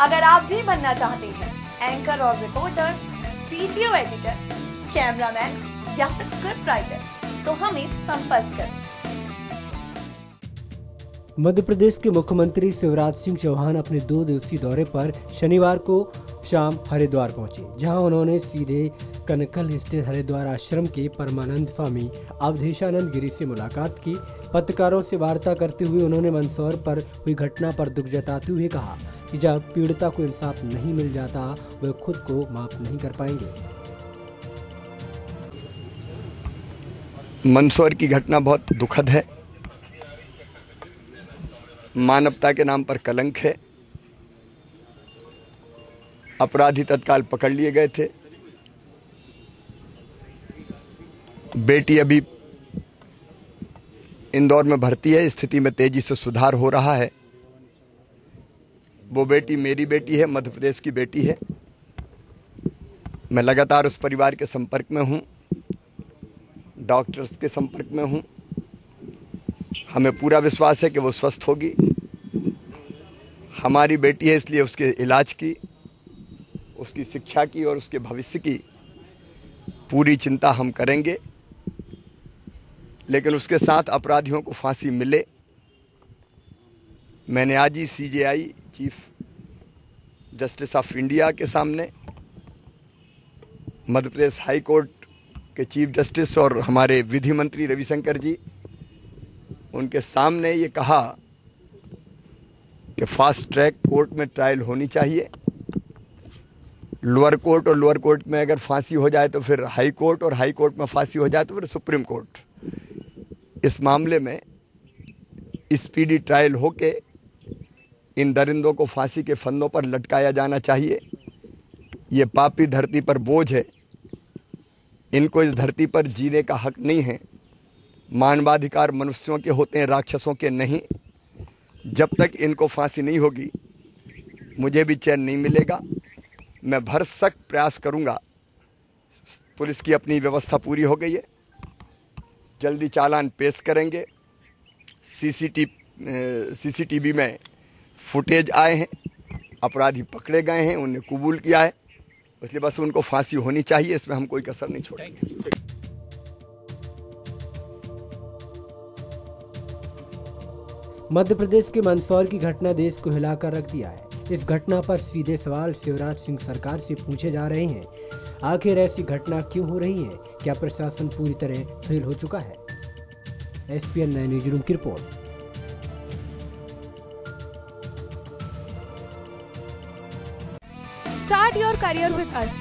बनना चाहते हैं एंकर और रिपोर्टर वीडियो एडिटर कैमरामैन या फिर स्क्रिप्ट राइटर तो हमें संपर्क करें। मध्य प्रदेश के मुख्यमंत्री शिवराज सिंह चौहान अपने दो दिवसीय दौरे पर शनिवार को शाम हरिद्वार पहुँचे, जहाँ उन्होंने सीधे कनकल स्थित हरिद्वार आश्रम के परमानंद स्वामी अवधेशानंद गिरी से मुलाकात की। पत्रकारों से वार्ता करते हुए उन्होंने मंदसौर पर हुई घटना पर दुख जताते हुए कहा। कि जब पीड़िता को इंसाफ नहीं मिल जाता, वे खुद को माफ़ नहीं कर पाएँगे। मंदसौर की घटना बहुत दुखद है। मानवता के नाम पर कलंक है। अपराधी तत्काल पकड़ लिए गए थे। बेटी अभी इंदौर में भर्ती है। स्थिति में तेज़ी से सुधार हो रहा है। वो बेटी मेरी बेटी है, मध्य प्रदेश की बेटी है। मैं लगातार उस परिवार के संपर्क में हूँ, डॉक्टर्स के संपर्क में हूँ। हमें पूरा विश्वास है कि वो स्वस्थ होगी। हमारी बेटी है, इसलिए उसके इलाज की, उसकी शिक्षा की और उसके भविष्य की पूरी चिंता हम करेंगे। लेकिन उसके साथ अपराधियों को फांसी मिले। मैंने आज ही CJI chief justice of India के सामने, मध्य प्रदेश हाई कोर्ट के चीफ जस्टिस और हमारे विधि मंत्री रविशंकर जी, उनके सामने ये कहा कि फास्ट ट्रैक कोर्ट में ट्रायल होनी चाहिए। लोअर कोर्ट और लोअर कोर्ट में अगर फांसी हो जाए तो फिर हाई कोर्ट और हाई कोर्ट में फांसी हो जाए तो फिर सुप्रीम कोर्ट। इस मामले में स्पीडी ट्रायल होके इन दरिंदों को फांसी के फंदों पर लटकाया जाना चाहिए। ये पापी धरती पर बोझ है। इनको इस धरती पर जीने का हक नहीं है। मानवाधिकार मनुष्यों के होते हैं, राक्षसों के नहीं। जब तक इनको फांसी नहीं होगी, मुझे भी चैन नहीं मिलेगा। मैं भरसक प्रयास करूँगा। पुलिस की अपनी व्यवस्था पूरी हो गई है। जल्दी चालान पेश करेंगे। सीसीटीवी सीसीटीवी में फुटेज आए हैं, अपराधी पकड़े गए हैं उन्हें कबूल किया है। इसलिए बस उनको फांसी होनी चाहिए, इसमें हम कोई कसर नहीं छोड़ेंगे। मध्य प्रदेश के मंदसौर की घटना देश को हिलाकर रख दिया है। इस घटना पर सीधे सवाल शिवराज सिंह सरकार से पूछे जा रहे हैं। आखिर ऐसी घटना क्यों हो रही है? क्या प्रशासन पूरी तरह फेल हो चुका है? S P N news room की रिपोर्ट। Start your career with us.